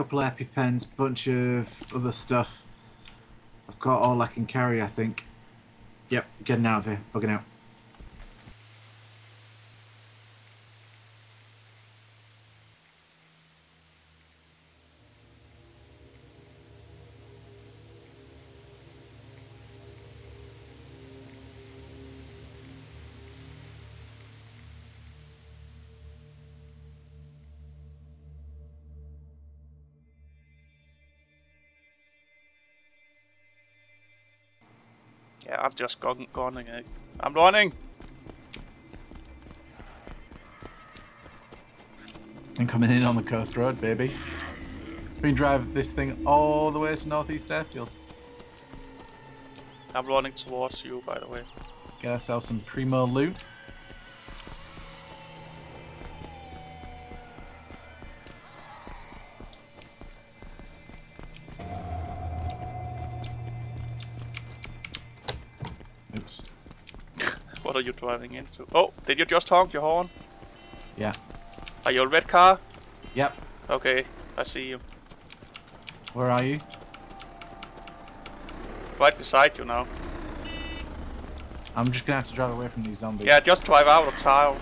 couple of EpiPens, bunch of other stuff. I've got all I can carry, I think. Yep, getting out of here, bugging out. Yeah, I'm just gone, gone again. I'm running! And coming in on the coast road, baby. We drive this thing all the way to northeast airfield. I'm running towards you, by the way. Get ourselves some primo loot. What are you driving into? Oh, did you just honk your horn? Yeah. Are you a red car? Yep. Okay, I see you. Where are you? Right beside you now. I'm just gonna have to drive away from these zombies. Yeah, just drive out of town.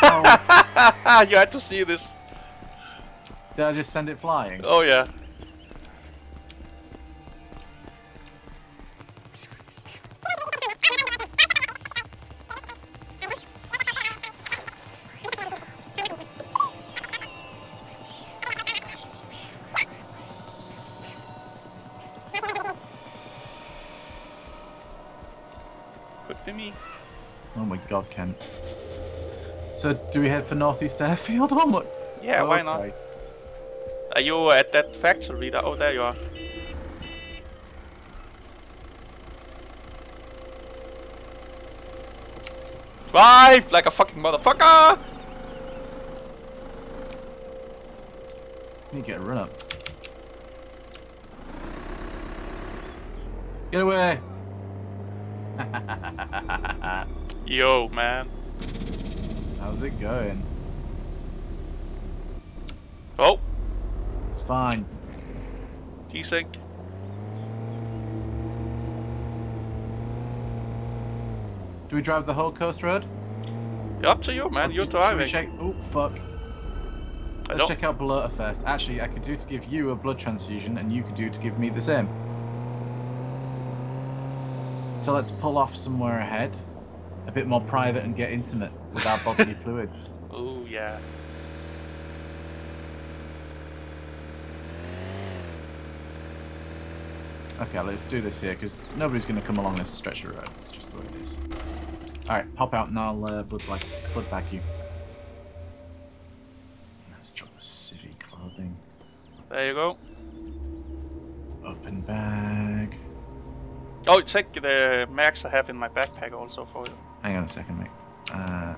Oh, you had to see this. did I just send it flying? Oh yeah. Me. Oh my god, Ken. So, do we head for northeast airfield or what? Yeah, Oh, why not? Christ. Are you at that factory? There? Oh, there you are. Drive like a fucking motherfucker! Need to get a run up. Get away! Yo, man. How's it going? Oh, It's fine. desync. Do we drive the whole coast road? Up to you, man. You're should driving. check? Oh fuck! Let's check out Balota first. Actually, I could do to give you a blood transfusion, and you could do to give me the same. So let's pull off somewhere ahead, a bit more private, and get intimate with our bodily fluids. Oh yeah. Okay, let's do this here because nobody's going to come along this stretch of road. It's just the way it is. All right, pop out and I'll uh, blood bag, blood bag you. Let's drop the civvy clothing. There you go. Open bag. Oh, take the max I have in my backpack also for you. Hang on a second, mate. Uh,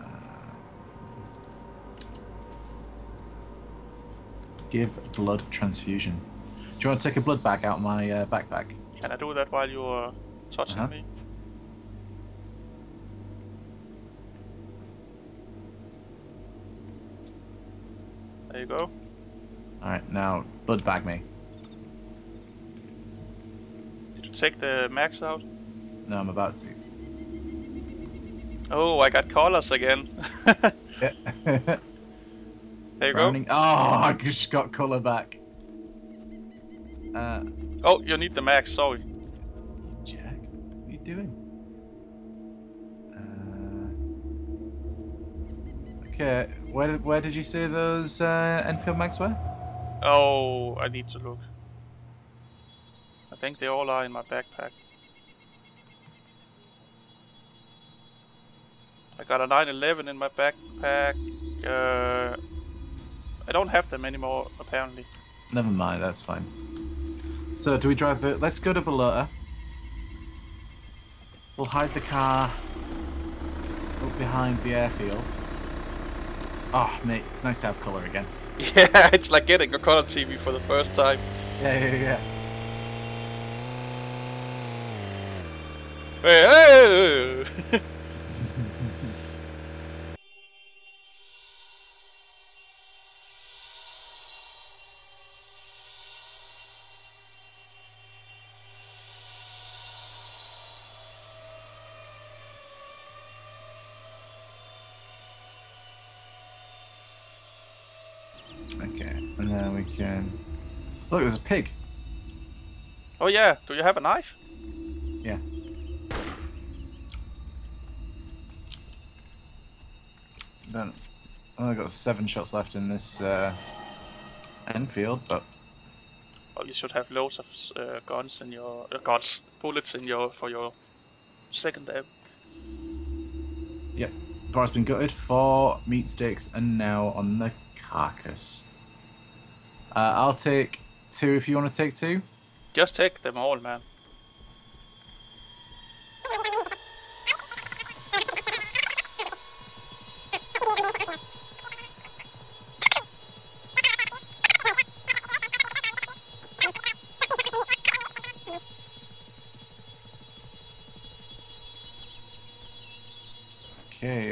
uh, give blood transfusion. Do you want to take a blood bag out of my uh, backpack? Can I do that while you are touching Uh-huh. me? There you go. All right, now blood bag me. Take the max out? No, I'm about to. Oh, I got colors again. There you Browning. Oh, I just got colour back. Uh. Oh, you need the max, sorry. Jack, what are you doing? Uh, okay, where did, where did you say those uh, Enfield mags were? Oh, I need to look. I think they all are in my backpack. I got a 911 in my backpack. Uh, I don't have them anymore, apparently. Never mind, that's fine. So, do we drive the? Let's go to Balota. We'll hide the car up behind the airfield. Oh, mate, it's nice to have colour again. Yeah, it's like getting a color TV for the first time. Yeah, yeah, yeah. Hey, hey! okay, and then we can... Look, there's a pig! Oh yeah, do you have a knife? Yeah. Then I've only got seven shots left in this uh, Enfield, but Oh, you should have loads of uh, guns in your uh, guns, bullets in your for your second app. yep. Bar's been gutted for meat sticks and now on the carcass. Uh, I'll take two if you want to take two. Just take them all, man.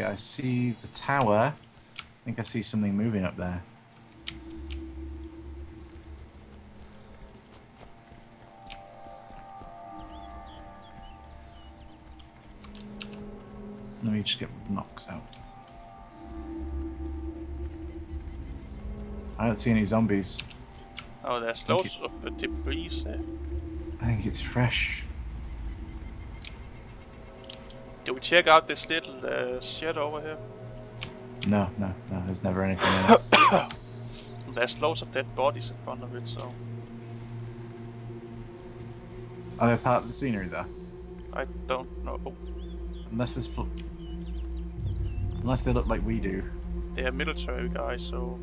I see the tower. I think I see something moving up there. Let me just get knocks out. I don't see any zombies. Oh, there's loads of the debris there. I think it's fresh. Do we check out this little uh, shed over here? No, no, no, there's never anything in it. There's loads of dead bodies in front of it, so Are they part of the scenery there? I don't know. Unless there's... Unless they look like we do. They're military guys, so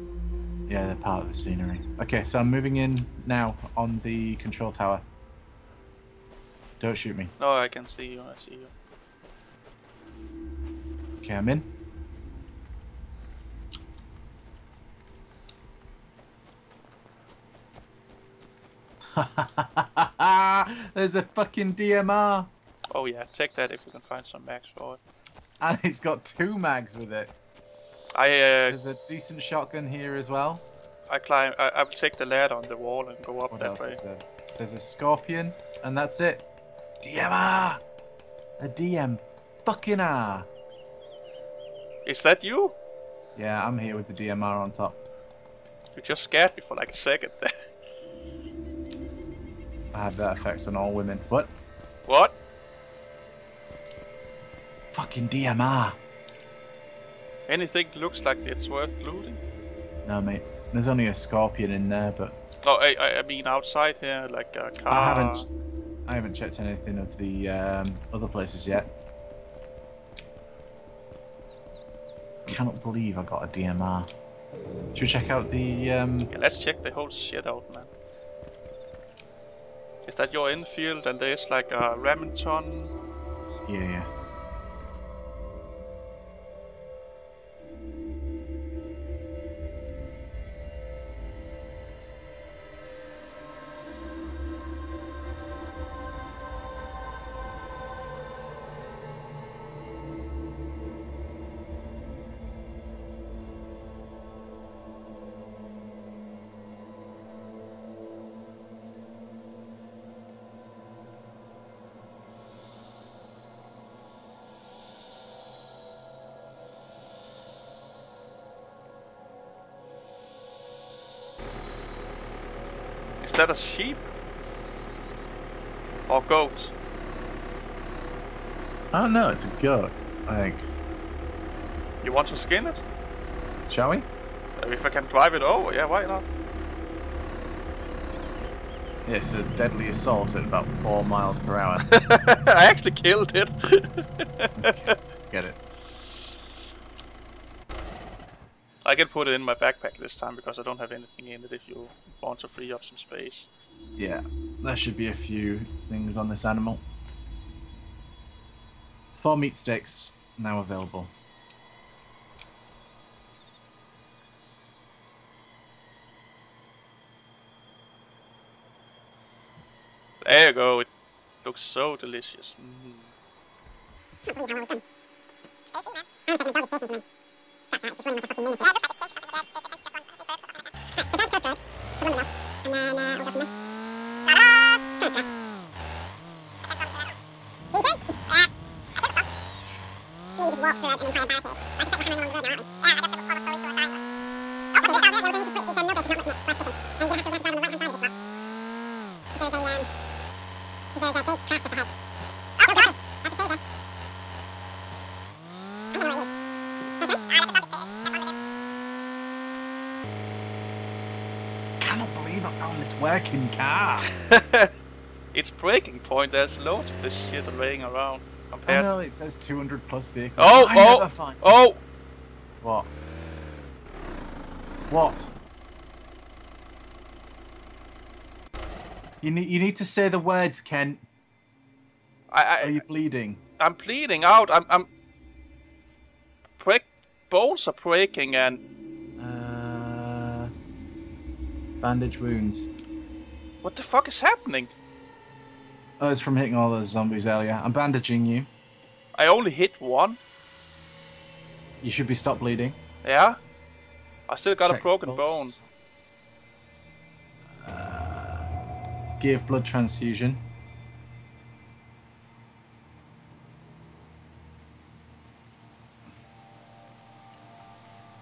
Yeah, they're part of the scenery. Okay, so I'm moving in now on the control tower. Don't shoot me. no, I can see you. I see you. Okay, I'm in. There's a fucking DMR, Oh yeah, take that if you can find some mags for it. and it's got two mags with it. I uh, There's a decent shotgun here as well. I climb. I, I will take the ladder on the wall and go up What that else way. is there? There's a scorpion, and that's it. DMR, a DM, fucking R. Is that you? Yeah, I'm here with the DMR on top. You just scared me for like a second there. I have that effect on all women. What? what? Fucking DMR. Anything looks like it's worth looting? No, mate. There's only a scorpion in there, but No, I, I, I mean outside here, like a car. I haven't. I haven't checked anything of the um, other places yet. Cannot believe I got a DMR. Should we check out the? Um, Yeah, let's check the whole shit out, man. Is that your Enfield and there's like a Remington? yeah, yeah. That a sheep? Or goat? I don't know. It's a goat. I think. You want to skin it? Shall we? If I can drive it over, yeah, why not? Yeah, it's a deadly assault at about four miles per hour. I actually killed it. Get it? I can put it in my backpack this time because I don't have anything in it if you want to free up some space. Yeah, there should be a few things on this animal. Four meat sticks now available. There you go, it looks so delicious. Mm shot. It's just running go from walk through an entire barricade. I suspect we're on the road now, aren't we? Working car. It's breaking point. There's loads of this shit laying around. I Compared. know it says 200 plus vehicles. Oh, I oh, find oh! what? What? You need you need to say the words, Ken. I, Are you bleeding? I'm bleeding out. I'm, I'm. Break. Bones are breaking, and Uh, bandage wounds. What the fuck is happening? Oh, it's from hitting all those zombies earlier. I'm bandaging you. I only hit one. You should be stopped bleeding. Yeah. I still got a broken pulse. Uh, give blood transfusion.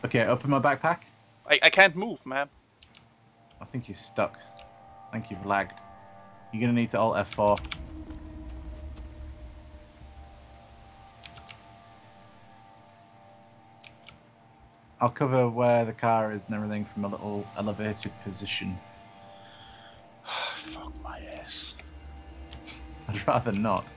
Okay, open my backpack. I, I can't move, man. I think he's stuck. I think you've lagged. You're gonna need to alt F4. I'll cover where the car is and everything from a little elevated position. Fuck my ass. I'd rather not.